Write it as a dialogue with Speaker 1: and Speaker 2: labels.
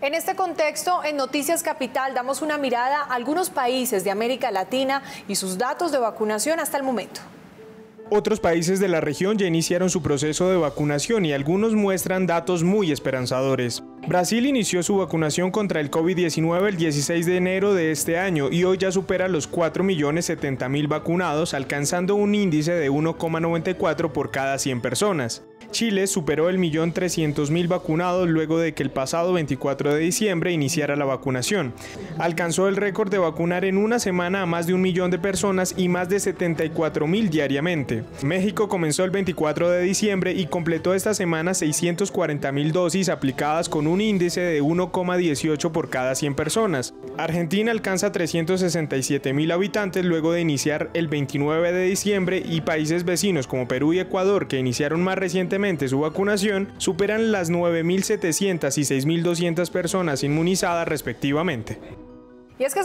Speaker 1: En este contexto, en Noticias Capital damos una mirada a algunos países de América Latina y sus datos de vacunación hasta el momento.
Speaker 2: Otros países de la región ya iniciaron su proceso de vacunación y algunos muestran datos muy esperanzadores. Brasil inició su vacunación contra el COVID-19 el 16 de enero de este año y hoy ya supera los 4.070.000 vacunados, alcanzando un índice de 1,94 por cada 100 personas. Chile superó el millón trescientos mil vacunados luego de que el pasado 24 de diciembre iniciara la vacunación. Alcanzó el récord de vacunar en una semana a más de un millón de personas y más de 74 mil diariamente. México comenzó el 24 de diciembre y completó esta semana 640 mil dosis aplicadas con un índice de 1,18 por cada 100 personas. Argentina alcanza 367 mil habitantes luego de iniciar el 29 de diciembre y países vecinos como Perú y Ecuador que iniciaron más recientemente su vacunación superan las 9.700 y 6.200 personas inmunizadas respectivamente.